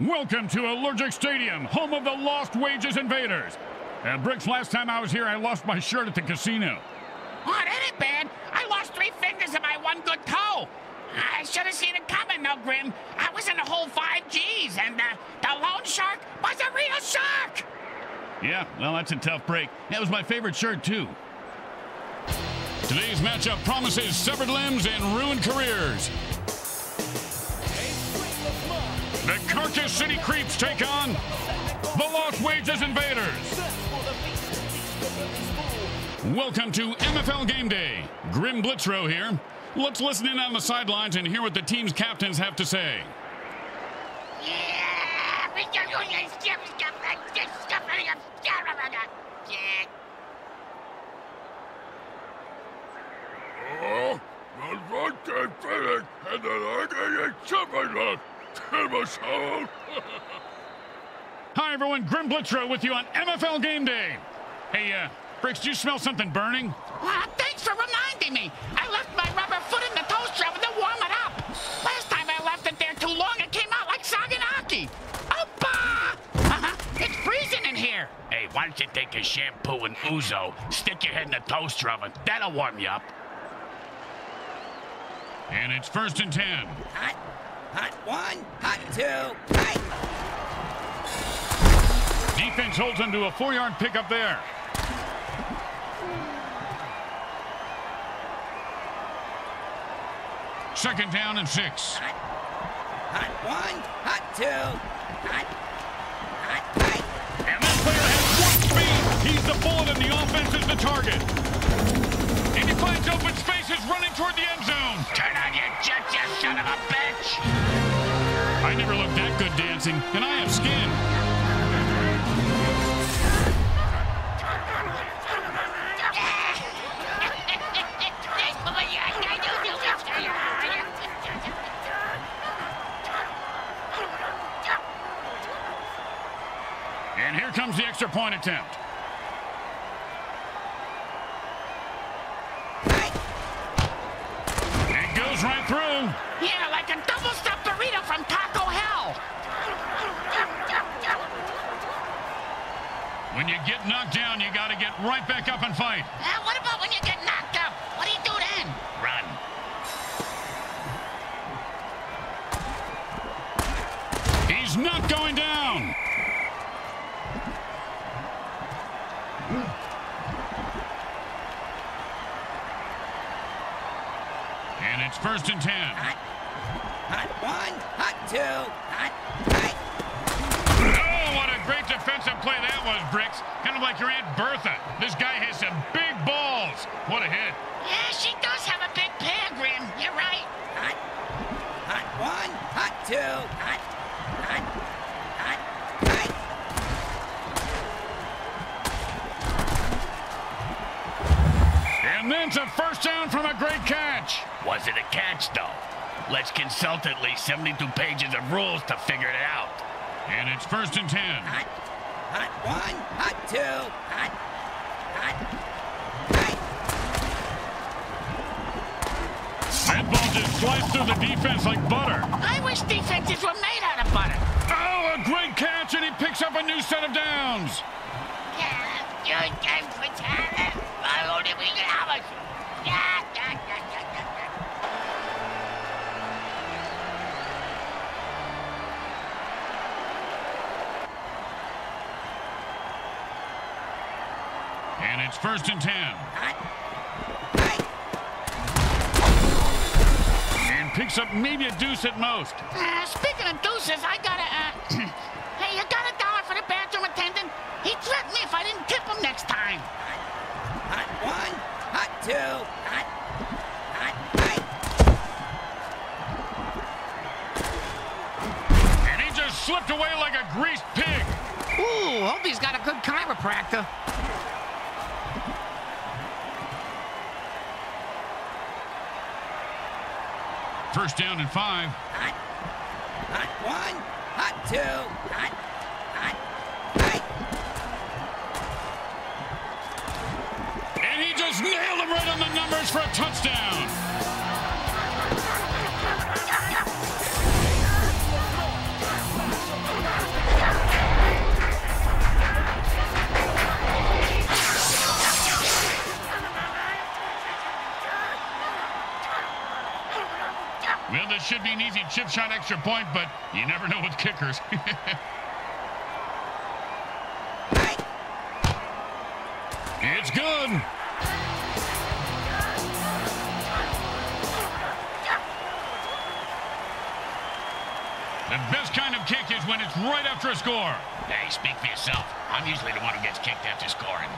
Welcome to Allergic Stadium, home of the Lost Wages Invaders. Uh, Bricks, last time I was here, I lost my shirt at the casino. Oh, that ain't bad. I lost three fingers and my one good toe. I should have seen it coming, though, Grim. I was in the whole five Gs, and uh, the loan shark was a real shark. Yeah, well, that's a tough break. That was my favorite shirt, too. Today's matchup promises severed limbs and ruined careers. The Karcass City Creeps take on the Lost Wages Invaders. Welcome to MFL Game Day. Grim Blitzrow here. Let's listen in on the sidelines and hear what the team's captains have to say. Yeah. Oh, the rotten feeling and the ugly something Hi, everyone. Grim Blitzrow with you on MFL Game Day. Hey, uh, Bricks, do you smell something burning? Well, thanks for reminding me. I left my rubber foot in the toaster oven to warm it up. Last time I left it there too long, it came out like Saganaki. Oppa! Uh-huh. It's freezing in here. Hey, why don't you take a shampoo and ouzo, stick your head in the toaster oven. That'll warm you up. And it's first and ten. Hot, hot one, hot two, hot. Defense holds him to a four-yard pickup there. Second down and six. Hot, hot one, hot two, hot, hot, hot. And this player has one speed. He's the bullet and the offense is the target. And he finds open spaces running toward the end zone. Turn on your jet, you son of a bitch! I never looked that good dancing, and I have skin. And here comes the extra point attempt. And it goes right through. Yeah, like a double-stuffed burrito from Taco Hell. When you get knocked down, you got to get right back up and fight. Uh, what about when you get knocked up? What do you do then? Run. He's not going down. It's first and ten. Hot, hot one, hot two, hot, hot. Oh, what a great defensive play that was, Bricks. Kind of like your Aunt Bertha. This guy has some big balls. What a hit. Yeah, she does have a big pair, Grim. You're right. Hot, hot one, hot two, hot, hot, hot, hot. And then a first down from a great catch. Was it a catch, though? Let's consult at least 72 pages of rules to figure it out. And it's first and ten. Hot, hot one, hot two, hot, hot, hot. That ball just sliced through the defense like butter. I wish defenses were made out of butter. Oh, a great catch, and he picks up a new set of downs. And it's first and ten. And picks up maybe a deuce at most. Uh, speaking of deuces, I got a. Uh, hey, you got a dollar for the bathroom attendant? He threatened me if I didn't tip him next time. Hot one, hot two, hot, hot, hot. And he just slipped away like a greased pig. Ooh, hope he's got a good chiropractor. First down and five. Hot, hot one, hot two, hot, hot, hot. And he just nailed him right on the numbers for a touchdown. This should be an easy chip shot extra point, but you never know with kickers. It's good. The best kind of kick is when it's right after a score. Hey, speak for yourself. I'm usually the one who gets kicked after scoring.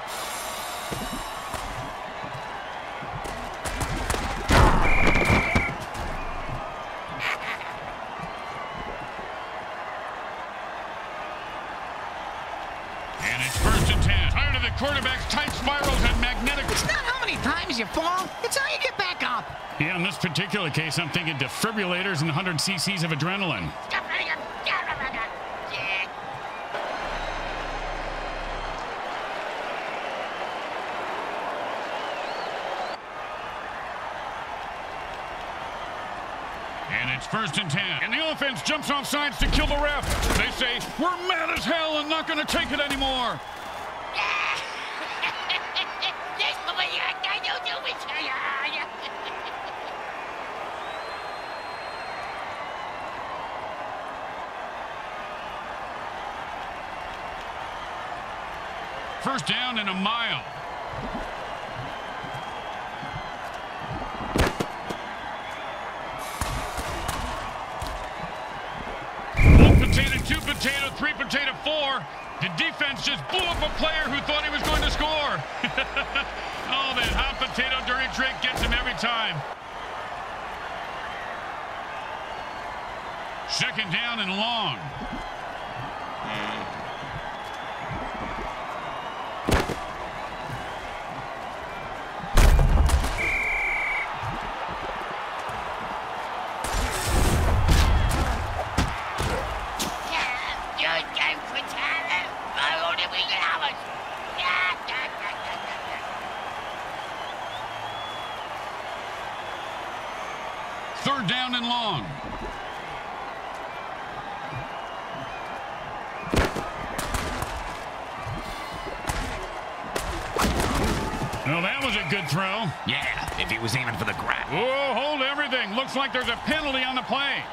You fall, it's how you get back up. Yeah, in this particular case, I'm thinking defibrillators and 100 cc's of adrenaline. And it's first and ten. And the offense jumps off sides to kill the ref. They say, we're mad as hell and not going to take it anymore. First down and a mile. One potato, two potato, three potato, four. The defense just blew up a player who thought he was going to score. oh, that hot potato dirty trick gets him every time. Second down and long. Well, that was a good throw. Yeah, if he was aiming for the ground. Whoa, hold everything. Looks like there's a penalty on the play.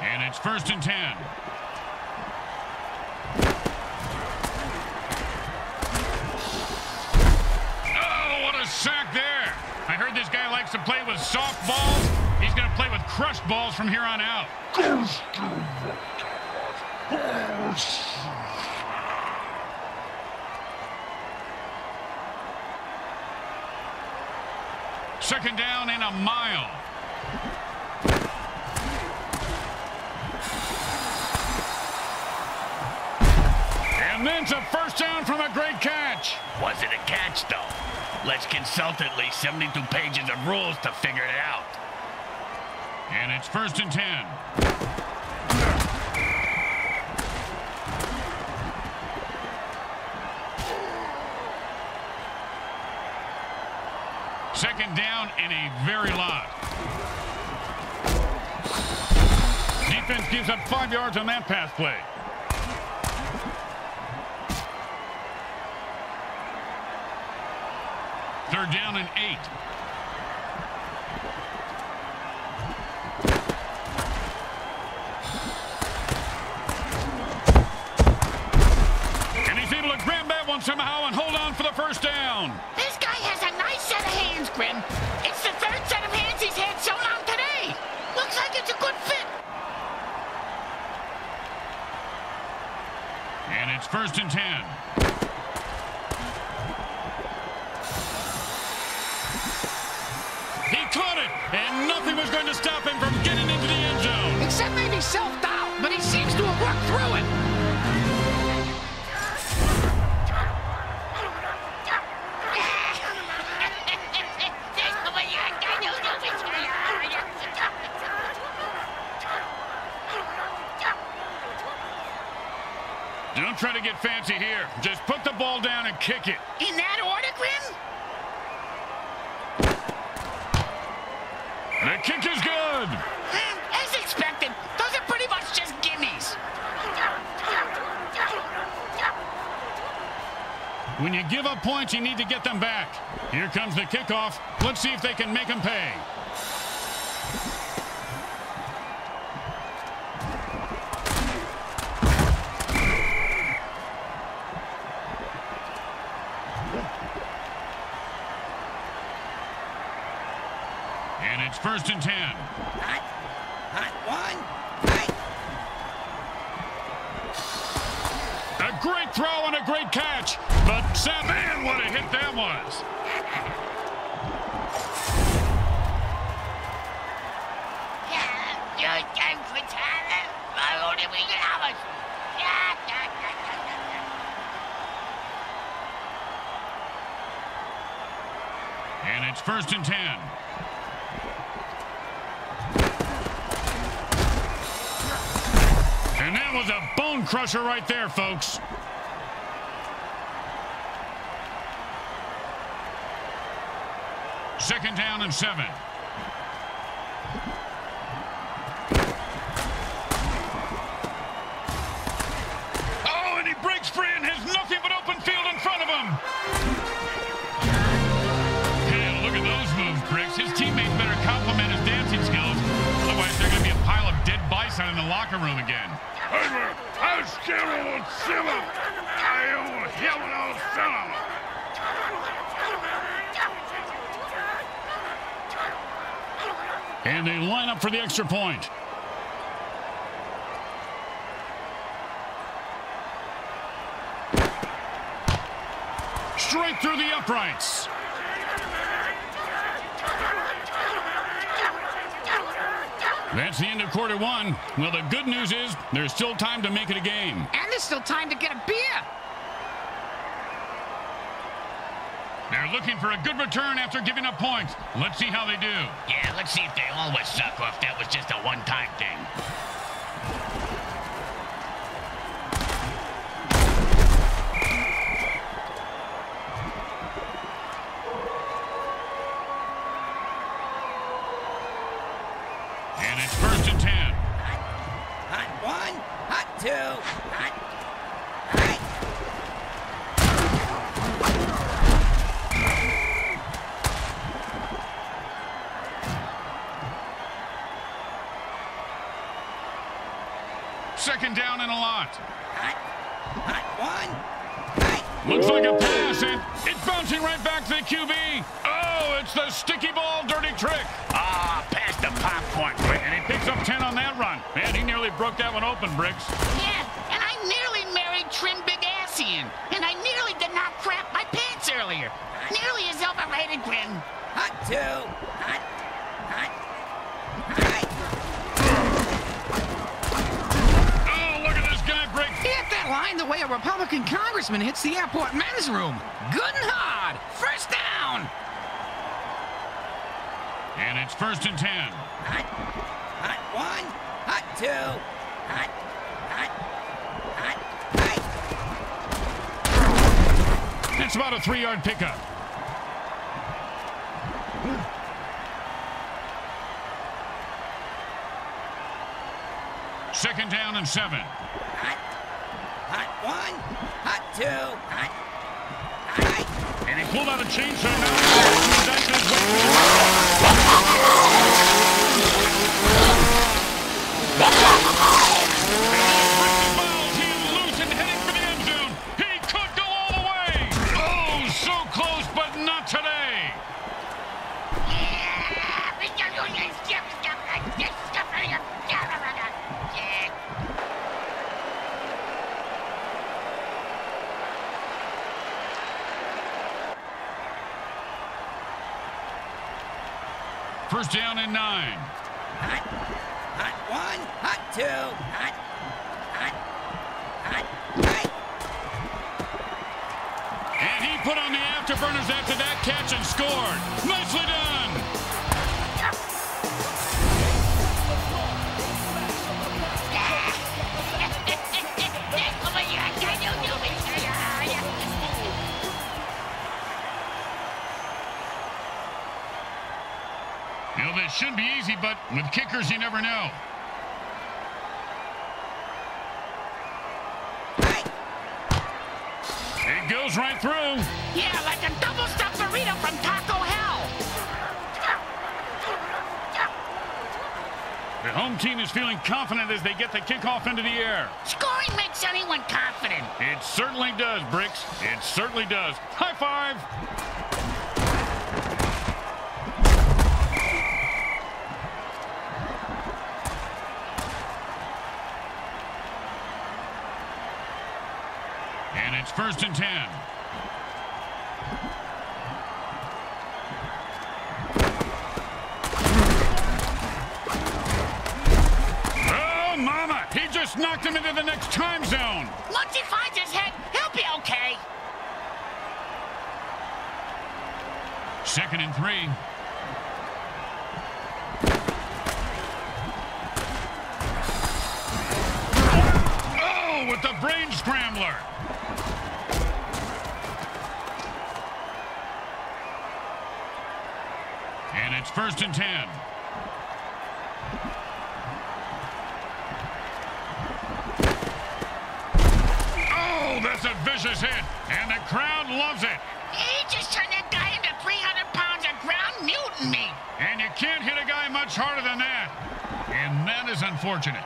And it's first and ten. Oh, what a sack there. I heard this guy likes to play with soft balls. He's going to play with crushed balls from here on out. Second down and a mile. And then a first down from a great catch. Was it a catch, though? Let's consult at least 72 pages of rules to figure it out. And it's first and ten. Second down and a very lot. Defense gives up five yards on that pass play. Third down and eight. And he's able to grab that one somehow and hold on for the first down. This guy has a nice set of hands, Grim. It's the third set of hands he's had sewn on today. Looks like it's a good fit. And it's first and ten. To stop him from getting into the end zone. Except maybe self-doubt, but he seems to have worked through it. Don't try to get fancy here. Just put the ball down and kick it. In that order, Grim? The kick is good. Eh, As expected. Doesn't When you give up points, you need to get them back. Here comes the kickoff. Let's see if they can make them pay. And it's first and ten. Hot. Hot one. Hot. A great throw and a great catch. But Sam, man, what a hit that was. And it's first and ten. And that was a bone crusher right there, folks. Second down and seven. Oh, and he breaks free and has nothing but open field in front of him. Yeah, look at those moves, Bricks. His teammates better compliment his dancing skills. Otherwise, they're going to be a pile of dead bison in the locker room again. Homer, I still won't sell him. I own him and they line up for the extra point. Straight through the uprights. That's the end of quarter one. Well, the good news is there's still time to make it a game. And there's still time to get a beer. They're looking for a good return after giving up points. Let's see how they do. Yeah, let's see if they always suck or if that was just a one-time thing. That's about a three-yard pickup. Second down and seven. Hot. Hot one. Hot two. Hot. Hot. And he pulled out a chainsaw now. First down and nine. Hot. Hot one. Hot two. Hot. Hot. Hot. Hot. And he put on the afterburners after that catch and scored. Nicely done. You know, this should be easy, but with kickers, you never know. It goes right through. Yeah, like a double stuffed burrito from Taco Hell. The home team is feeling confident as they get the kickoff into the air. Scoring makes anyone confident. It certainly does, Bricks. It certainly does. High five. First and ten. Oh, mama! He just knocked him into the next time zone. Once he finds his head, he'll be okay. Second and three. Oh, with the brain scrambler. First and ten. Oh, that's a vicious hit, and the crowd loves it. He just turned that guy into 300 pounds of ground mutant meat. And you can't hit a guy much harder than that. And that is unfortunate.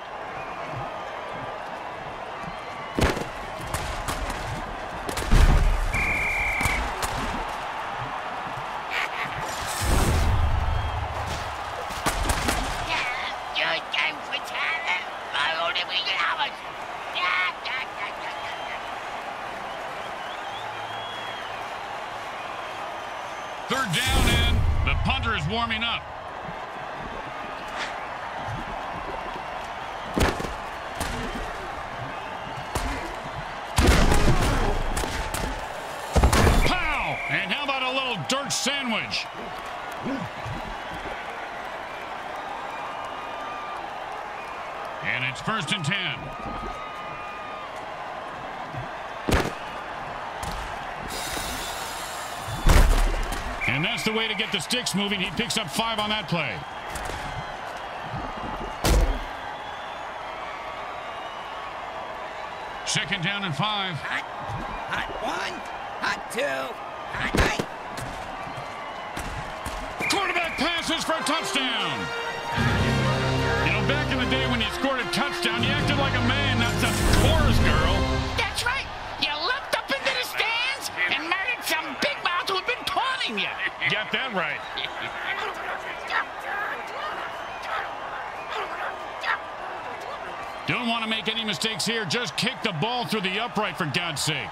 Warming up. Pow! And how about a little dirt sandwich? And it's first and ten. That's the way to get the sticks moving. He picks up five on that play. Second down and five. Hot, hot one, hot two, hot three. Quarterback passes for a touchdown. You know, back in the day when you scored a touchdown, you acted like a man, not some chorus girl. Got that right. Don't want to make any mistakes here. Just kick the ball through the upright, for God's sake.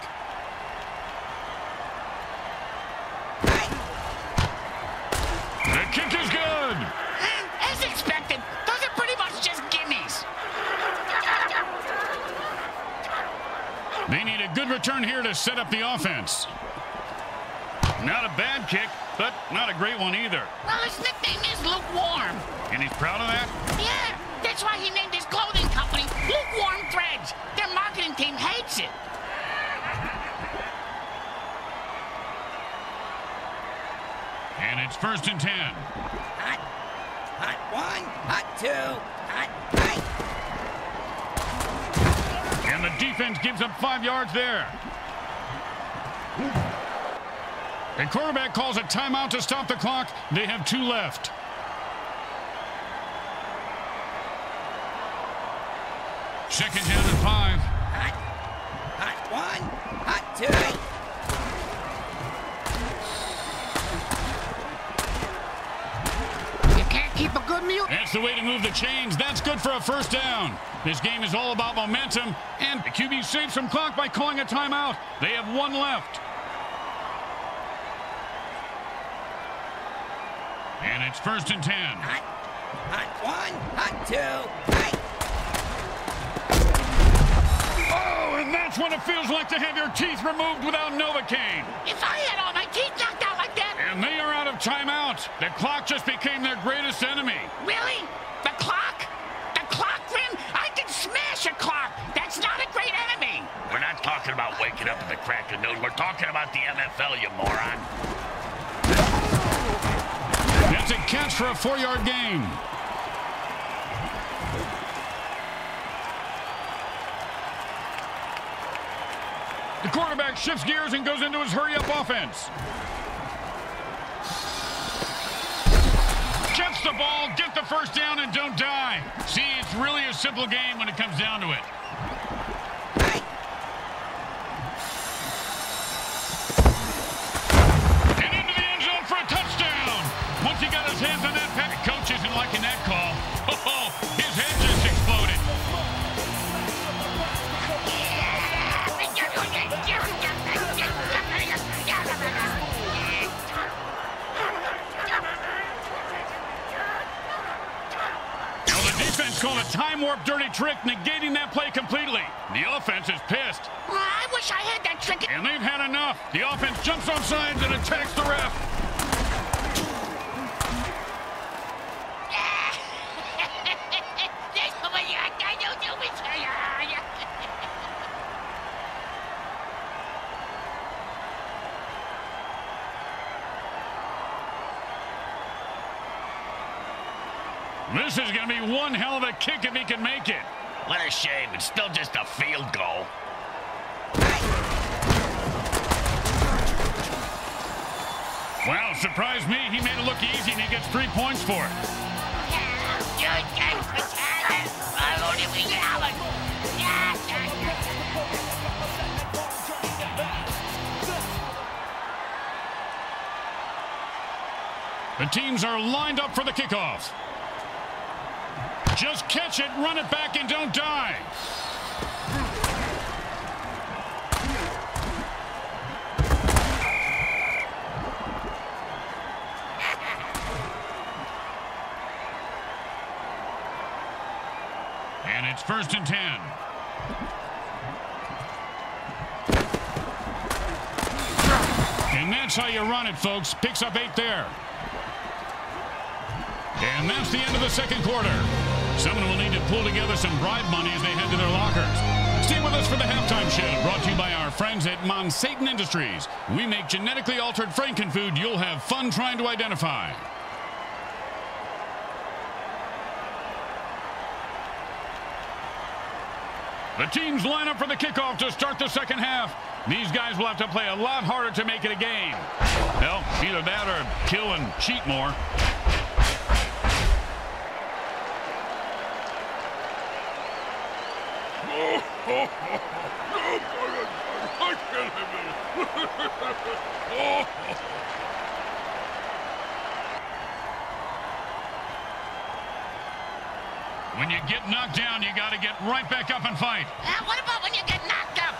The kick is good. Mm, as expected, those are pretty much just gimmies. They need a good return here to set up the offense. Not a bad kick, but not a great one either. Well, his nickname is Lukewarm. And he's proud of that? Yeah, that's why he named his clothing company Lukewarm Threads. Their marketing team hates it. And it's first and ten. Hot, hot one, hot two, hot three. And the defense gives up five yards there. The quarterback calls a timeout to stop the clock. They have two left. Second down and five. Hot, hot one, hot two. You can't keep a good meal. That's the way to move the chains. That's good for a first down. This game is all about momentum, and the QB saves some clock by calling a timeout. They have one left. And it's first and ten. Hot, hot one, hot two, three. Oh, and that's what it feels like to have your teeth removed without Novocaine. If I had all my teeth knocked out like that, And they are out of timeout. The clock just became their greatest enemy. really? The clock? The clock, Grim? I can smash a clock. That's not a great enemy. We're not talking about waking up at the crack of noon. We're talking about the MFL, you moron. A catch for a four-yard gain. The quarterback shifts gears and goes into his hurry-up offense. Gets the ball, get the first down, and don't die. See, it's really a simple game when it comes down to it. Time warp dirty trick, negating that play completely. The offense is pissed, Well, I wish I had that trick. and they've had enough. The offense jumps on sides and attacks the ref. This is going to be one hell of a kick if he can make it. What a shame. It's still just a field goal. Wow, surprised me. He made it look easy and he gets three points for it. The teams are lined up for the kickoff. Just catch it, run it back, and don't die. And it's first and ten. And that's how you run it, folks. Picks up eight there. And that's the end of the second quarter. Someone will need to pull together some bribe money as they head to their lockers. Stay with us for the halftime show, brought to you by our friends at Monsatan Industries. We make genetically altered frankenfood you'll have fun trying to identify. The teams line up for the kickoff to start the second half. These guys will have to play a lot harder to make it a game. Well, either that or kill and cheat more. When you get knocked down, you got to get right back up and fight. Uh, what about when you get knocked up?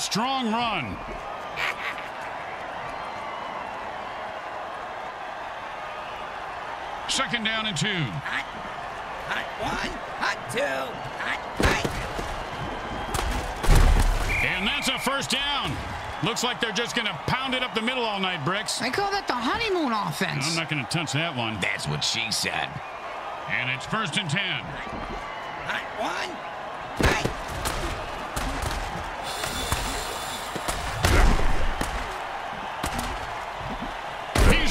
Strong run. Second down and two. Hot, hot one, hot two, hot, hot. And that's a first down. Looks like they're just going to pound it up the middle all night, Bricks. I call that the honeymoon offense. I'm not going to touch that one. That's what she said. And it's first and ten. Hot one,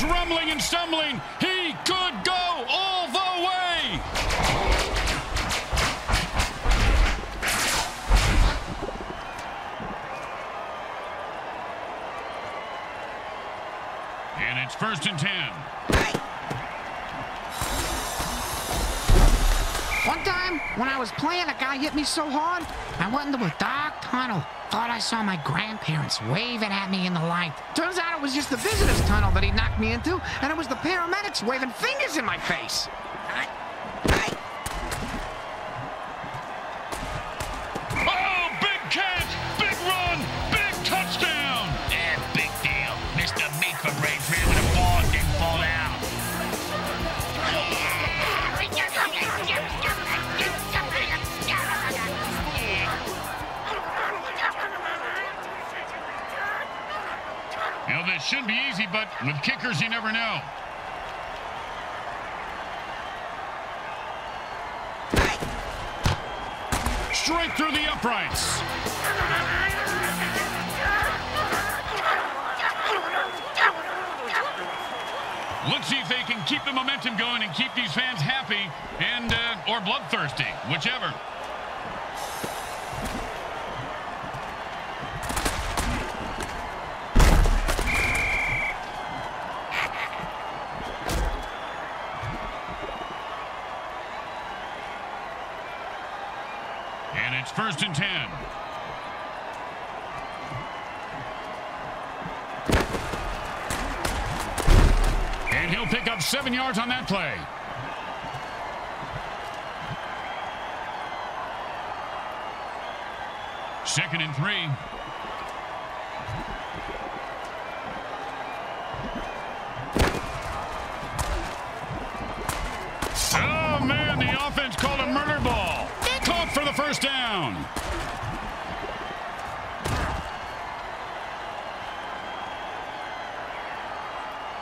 rumbling and stumbling, he could go all the way. And it's first and 10. When I was playing, a guy hit me so hard, I went into a dark tunnel. Thought I saw my grandparents waving at me in the light. Turns out it was just the visitor's tunnel that he knocked me into, and it was the paramedics waving fingers in my face. shouldn't be easy, but with kickers, you never know. Straight through the uprights. Let's see if they can keep the momentum going and keep these fans happy and uh, or bloodthirsty, whichever. It's first and ten. And he'll pick up seven yards on that play. Second and three. Oh, man, the offense called a murder first down.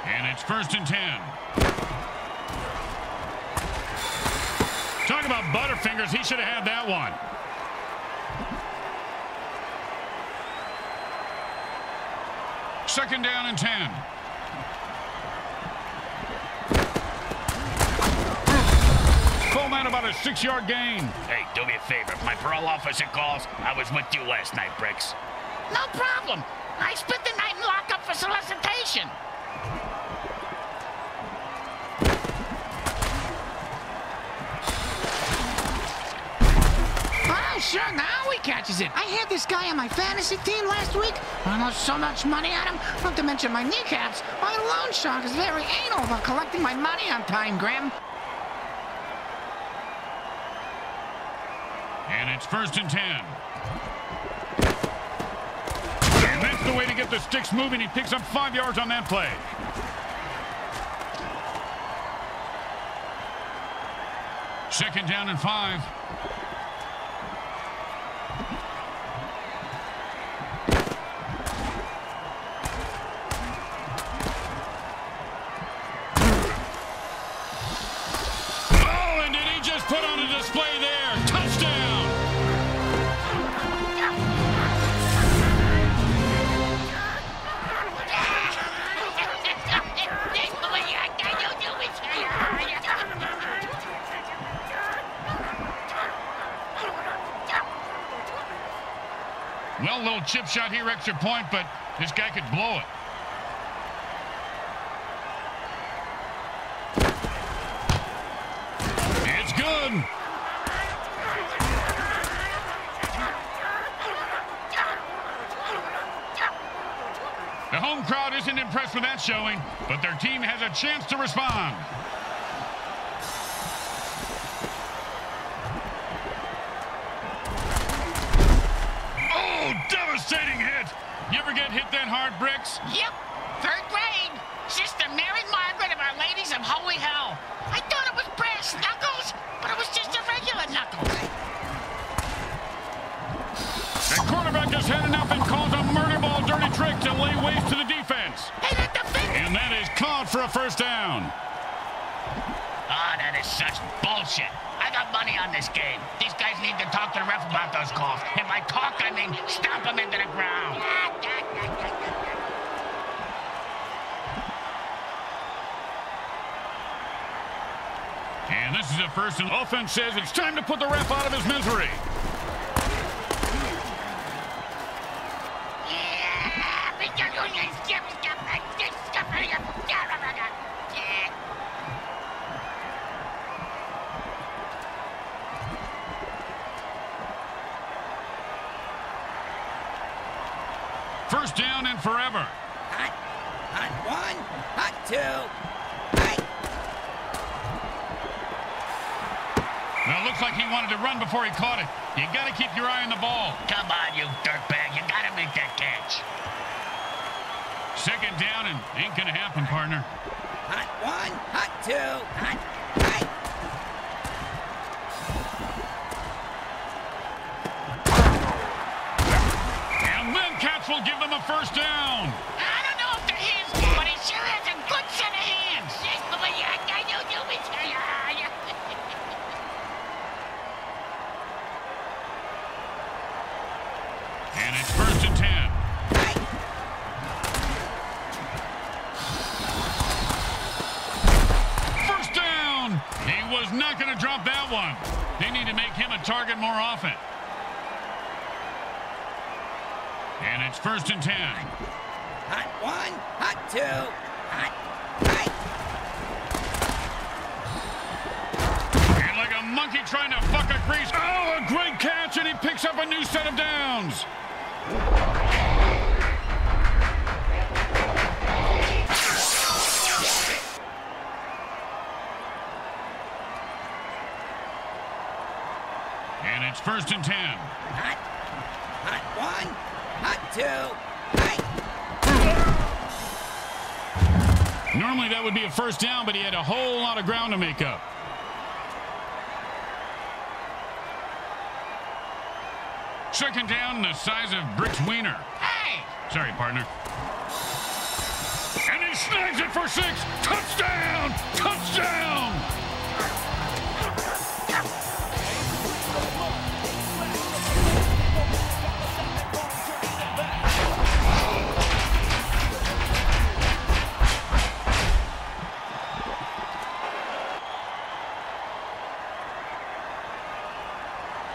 And it's first and ten. Talk about Butterfingers. He should have had that one. Second down and ten. Full man about a six-yard gain. Hey, do me a favor. If my parole officer calls, I was with you last night, Bricks. No problem. I spent the night in lockup for solicitation. Oh, sure, now he catches it. I had this guy on my fantasy team last week. I lost so much money on him, not to mention my kneecaps. My loan shark is very anal about collecting my money on time, Graham. And it's first and ten. And that's the way to get the sticks moving. He picks up five yards on that play. Second down and five. Well, little chip shot here, extra point, but this guy could blow it. It's good. The home crowd isn't impressed with that showing, but their team has a chance to respond. Oh, devastating hit. You ever get hit that hard, Bricks? Yep, third grade. Sister Mary Margaret of Our Ladies of Holy Hell. I thought it was brass knuckles, but it was just a regular knuckle. The quarterback has had enough and calls a murder ball dirty trick to lay waste to the defense. Hey, that defender. And that is caught for a first down. Ah, that is such bullshit. I got money on this game. These guys need to talk to the ref about those calls. And by talk, I mean stomp them into the ground. And this is the first and offense says it's time to put the ref out of his misery. First down and forever. Hot, hot one, hot two. Well, it looks like he wanted to run before he caught it. You got to keep your eye on the ball. Come on, you dirtbag. You gotta make that catch. Second down and ain't going to happen, partner. hot one, hot two, hot. Hey, And then Cats will give them a first down. I don't know if they're his, but he sure has a good set of hands. not going to drop that one. They need to make him a target more often. And it's first and ten. Hot one, hot two, hot, hot. And like a monkey trying to fuck a crease. Oh, a great catch, and he picks up a new set of downs. First and ten. Hot, hot one, hot two, hot. Normally that would be a first down, but he had a whole lot of ground to make up. Second down, the size of Brick's wiener. Hey! Sorry, partner. And he snags it for six. Touchdown! Touchdown!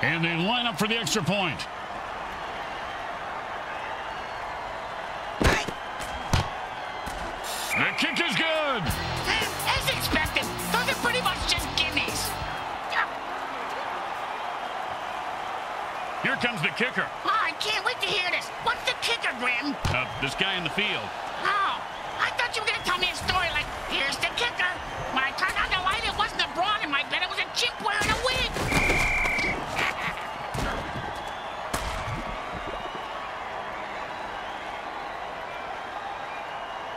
And they line up for the extra point. The kick is good. As expected, those are pretty much just gimmies. Here comes the kicker. Oh, I can't wait to hear this. What's the kicker, Grim? Uh, this guy in the field. Oh,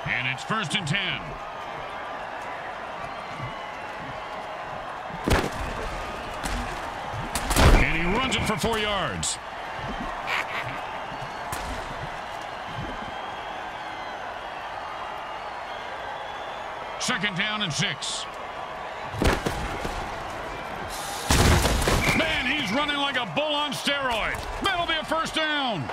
And it's first and ten. And he runs it for four yards. Second down and six. Man, he's running like a bull on steroids. That'll be a first down.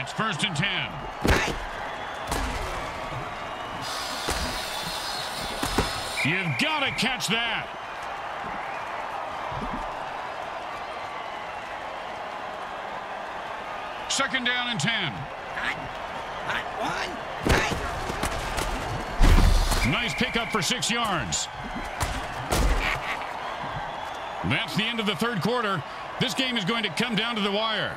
It's first and ten. You've got to catch that. Second down and ten. Nice pickup for six yards. That's the end of the third quarter. This game is going to come down to the wire.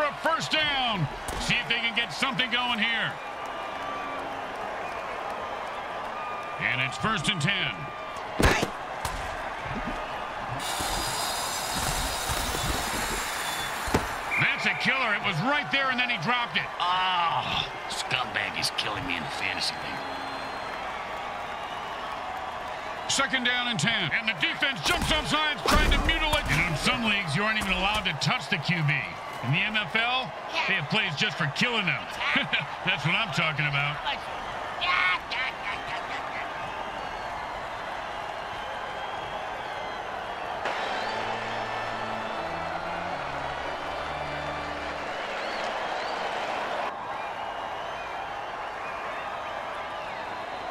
For a first down. See if they can get something going here. And it's first and ten. That's a killer. It was right there, and then he dropped it. Oh, scumbag is killing me in the fantasy league. Second down and 10. And the defense jumps up sides trying to mutilate. And in some leagues, you aren't even allowed to touch the QB. In the NFL, they have plays just for killing them. That's what I'm talking about.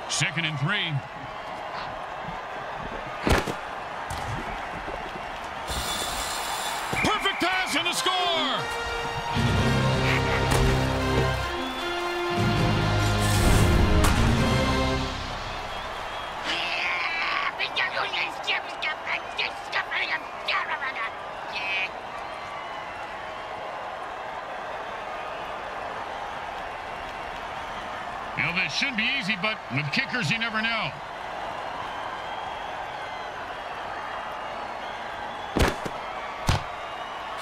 Second and three. Should be easy, but with kickers, you never know.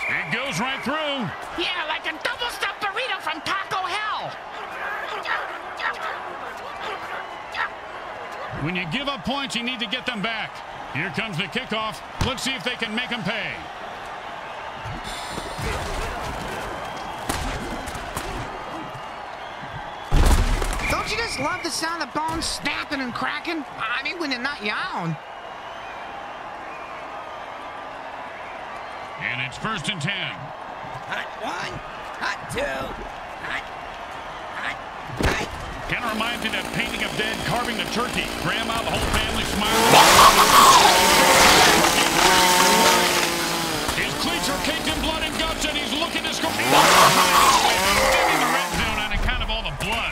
It goes right through. Yeah, like a double stuffed burrito from Taco Hell. When you give up points, you need to get them back. Here comes the kickoff. Let's see if they can make them pay. Don't you just love the sound of bones snapping and cracking? I mean, when they're not your own. And it's first and ten. Hot one, hot two, hot, hot, hot. Kind of reminds me of that painting of dead carving the turkey. Grandma, the whole family smiling. His cleats are caked in blood and guts, and he's looking to score. in the red zone on account of all the blood.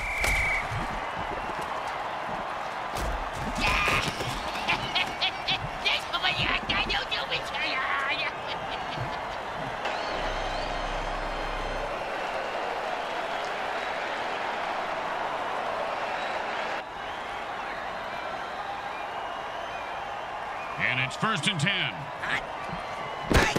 And it's first and ten. Hot, hot.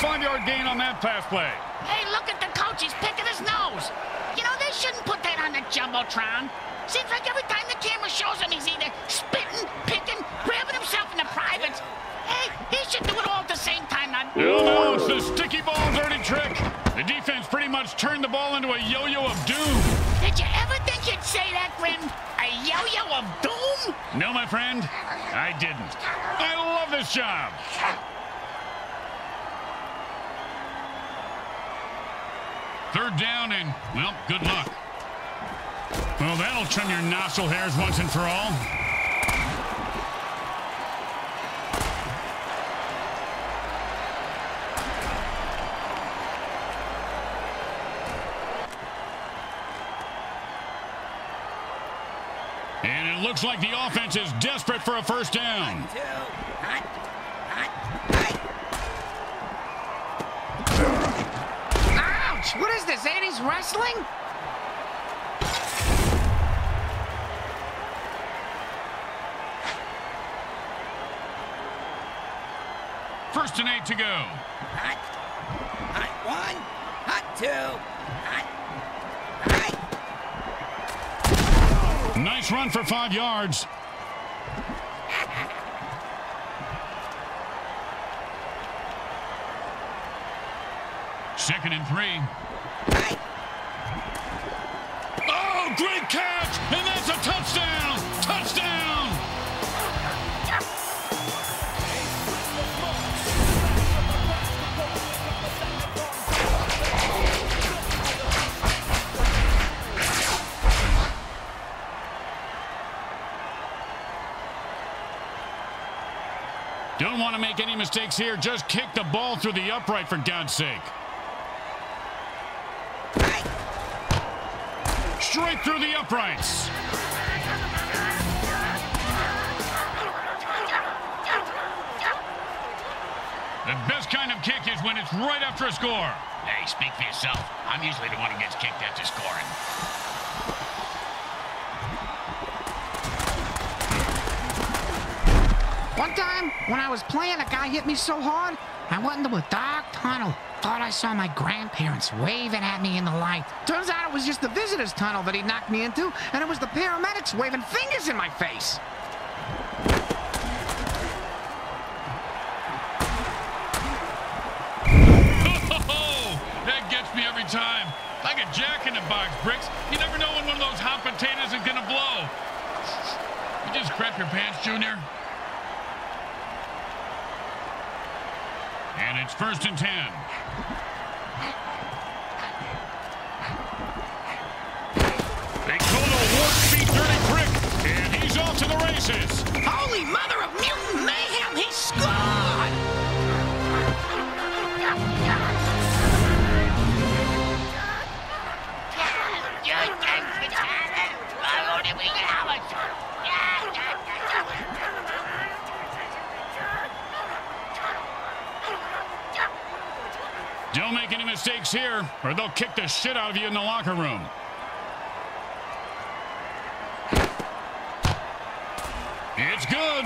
Five-yard gain on that pass play. Hey, look at the coach. He's picking his nose. You know, they shouldn't put that on the Jumbotron. Seems like every time the camera shows him, he's either spitting, picking, grabbing himself in the privates. Hey, he should do it all at the same time. Not... No, oh, no, oh, it's the sticky ball dirty trick. The defense pretty much turned the ball into a yo-yo of doom. Did you ever think you'd say that, Grim? A yo-yo of doom? No, my friend, I didn't. I love this job. Third down and, well, good luck. Well, that'll trim your nostril hairs once and for all. And it looks like the offense is desperate for a first down. Two, hot, hot, hot. Ouch! What is this, 80s wrestling? First and eight to go. Hot, hot one, hot two, hot, hot. Nice run for five yards. Second and three. Oh, great catch! And that's a touchdown! To make any mistakes here. Just kick the ball through the upright, for God's sake. Straight through the uprights. The best kind of kick is when it's right after a score. Hey, speak for yourself. I'm usually the one who gets kicked after scoring. One time, when I was playing, a guy hit me so hard, I went into a dark tunnel. Thought I saw my grandparents waving at me in the light. Turns out it was just the visitor's tunnel that he knocked me into, and it was the paramedics waving fingers in my face. That gets me every time. Like a jack in the box, Bricks. You never know when one of those hot potatoes is to blow. You just crap your pants, Junior. And it's first and ten. They call a warp speed dirty trick, and he's off to the races. Holy mother of mutant mayhem, he scored! Mistakes here, or they'll kick the shit out of you in the locker room. It's good.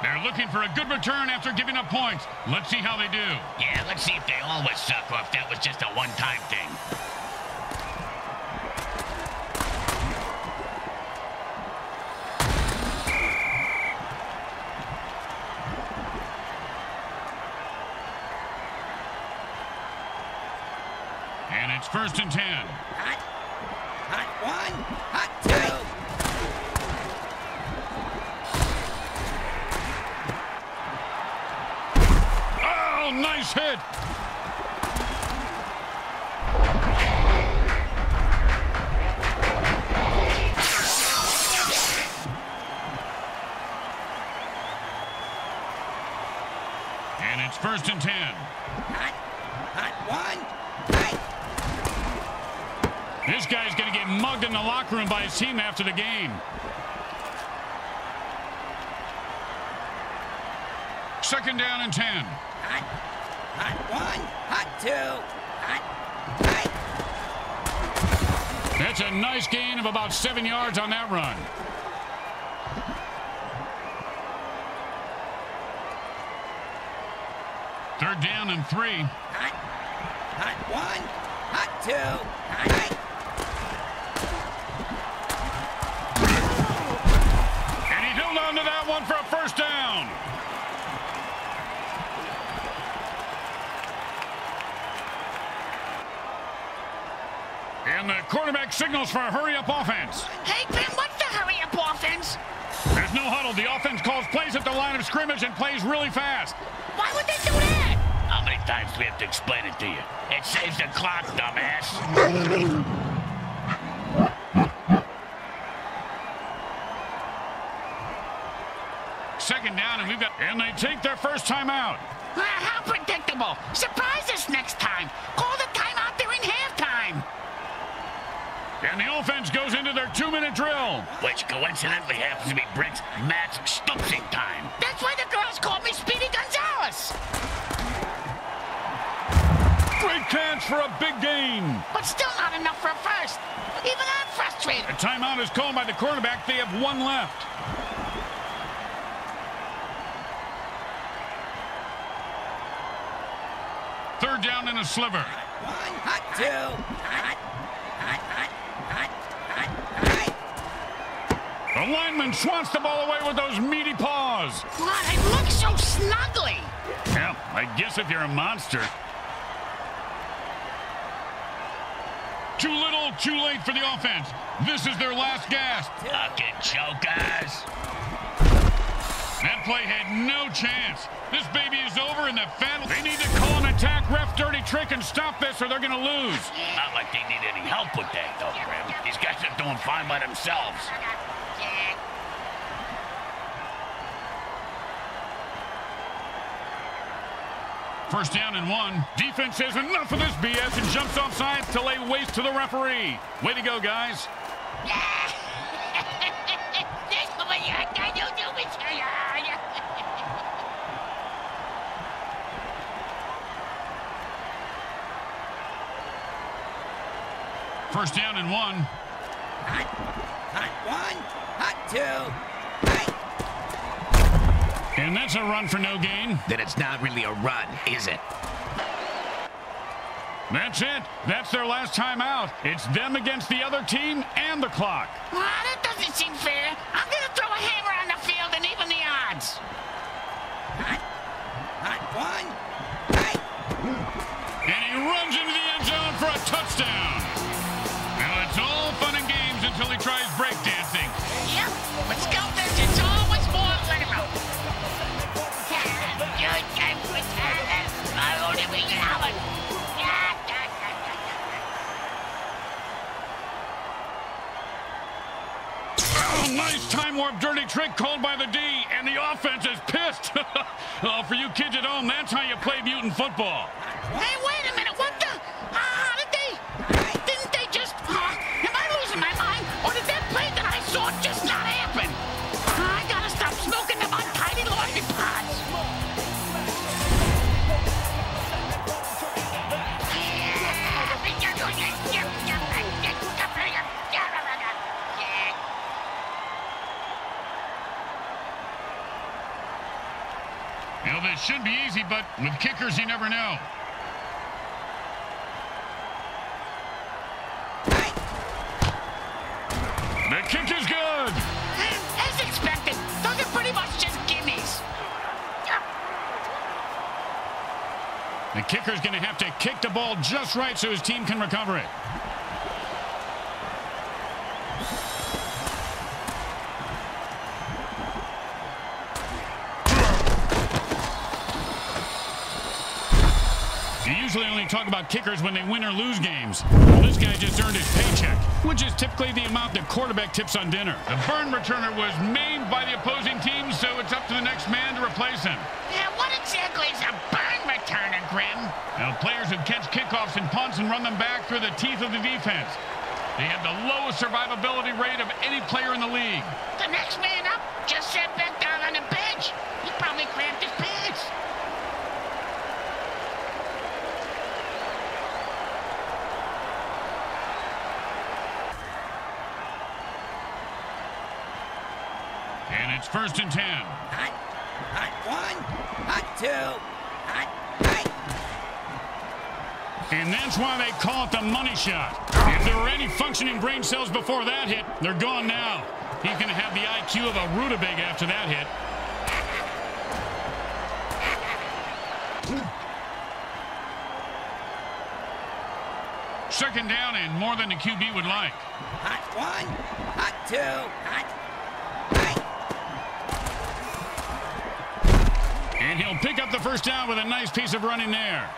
They're looking for a good return after giving up points. Let's see how they do. Yeah, let's see if they always suck or if that was just a one-time thing. Team after the game. Second down and 10. Hot. Hot one. Hot two. Hot. Hot. That's a nice gain of about seven yards on that run. Third down and three. Hot. Hot one. Hot two. Hot. And he held on to that one for a first down. And the quarterback signals for a hurry-up offense. Hey, Ben, what's the hurry-up offense? There's no huddle. The offense calls plays at the line of scrimmage and plays really fast. Why would they do that? How many times do we have to explain it to you? It saves the clock, dumbass. Second down, and we've got... And they take their first time out. Ah, how predictable. Surprise us next time. Call the timeout during halftime. And the offense goes into their two-minute drill. Which coincidentally happens to be Brink's Matt's Stupsing time. That's why the girls call me Speedy Gonzales. Great catch for a big gain. But still not enough for a first. Even I'm frustrated. A timeout is called by the quarterback. They have one left. Third down and a sliver. One. Hot two. Hot. Hot. Hot. Hot. Hot. Hot. The lineman swats the ball away with those meaty paws. God, they look so snuggly. Yeah, I guess if you're a monster. Too little, too late for the offense. This is their last gasp. Fucking chokers. That play had no chance. This baby is over in the fan... They need to call an attack ref dirty trick and stop this or they're going to lose. Not like they need any help with that, though, Grim. These guys are doing fine by themselves. First down and one. Defense says enough of this BS and jumps off sides to lay waste to the referee. Way to go, guys. First down and one. Hot. Hot one. Hot two. Hot. And that's a run for no gain. Then it's not really a run, is it? That's it. That's their last time out. It's them against the other team and the clock. Ah, that doesn't seem fair. I'm going to throw a hammer on the field and even the odds. Hot. Hot one. Hot. And he runs into the end zone for a touchdown. Now it's all fun and games until he tries breakdancing. Oh, nice time warp dirty trick called by the D, and the offense is pissed. oh, for you kids at home, that's how you play mutant football. Hey, wait a minute. Should be easy, but with kickers, you never know. The kick is good. Mm, as expected, those are pretty much just gimmies. The kicker's going to have to kick the ball just right so his team can recover it. You usually only talk about kickers when they win or lose games. Well, this guy just earned his paycheck, which is typically the amount the quarterback tips on dinner. The burn returner was maimed by the opposing team, so it's up to the next man to replace him. Yeah, what exactly is a burn returner, Grim? Now, players who catch kickoffs and punts and run them back through the teeth of the defense. They have the lowest survivability rate of any player in the league. The next man up just sat back down on the bench. He probably cramped his pants. And it's first and ten. Hot, hot one, hot two, hot, hot. And that's why they call it the money shot. If there were any functioning brain cells before that hit, they're gone now. He's going to have the IQ of a rutabaga after that hit. Second down and more than the QB would like. Hot one, hot two, hot, hot. And he'll pick up the first down with a nice piece of running there.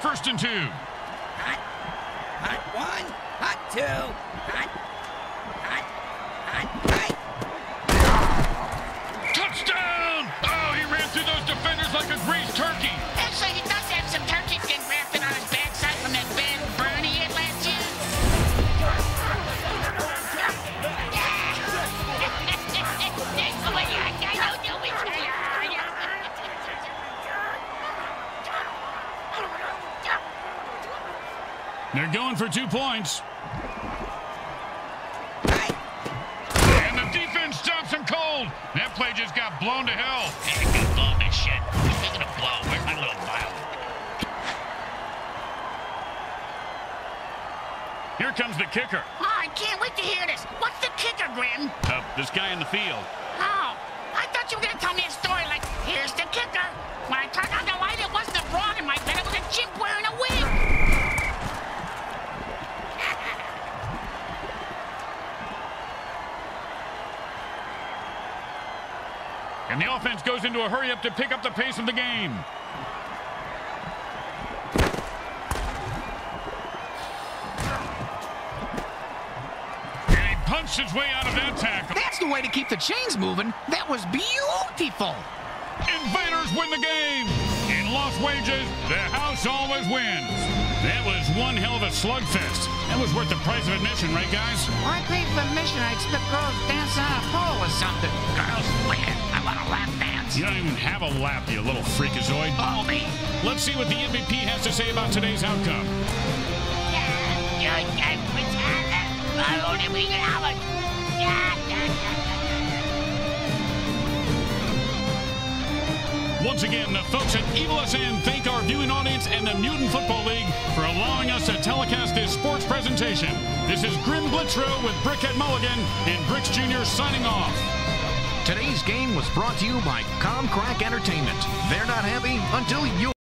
First and two. Hot, hot one, hot two, going for two points. And the defense stops him cold. That play just got blown to hell. Hey, you blow this shit. Speaking of blow, where's my little vial? Here comes the kicker. Oh, I can't wait to hear this. What's the kicker, Grim? Uh, this guy in the field. Oh, the offense goes into a hurry up to pick up the pace of the game. And he punched his way out of that tackle. That's the way to keep the chains moving. That was beautiful. Invaders win the game. In lost wages, the house always wins. That was one hell of a slugfest. That was worth the price of admission, right, guys? I paid for admission. I expect girls dancing on a pole or something. Girls, win. Want a lap dance. You don't even have a lap, you little freakazoid. Follow me. Let's see what the MVP has to say about today's outcome. Once again, the folks at Evil SN thank our viewing audience and the Mutant Football League for allowing us to telecast this sports presentation. This is Grim Blitzrow with Brickhead Mulligan and Bricks Jr. signing off. Today's game was brought to you by Comcrack Entertainment. They're not happy until you're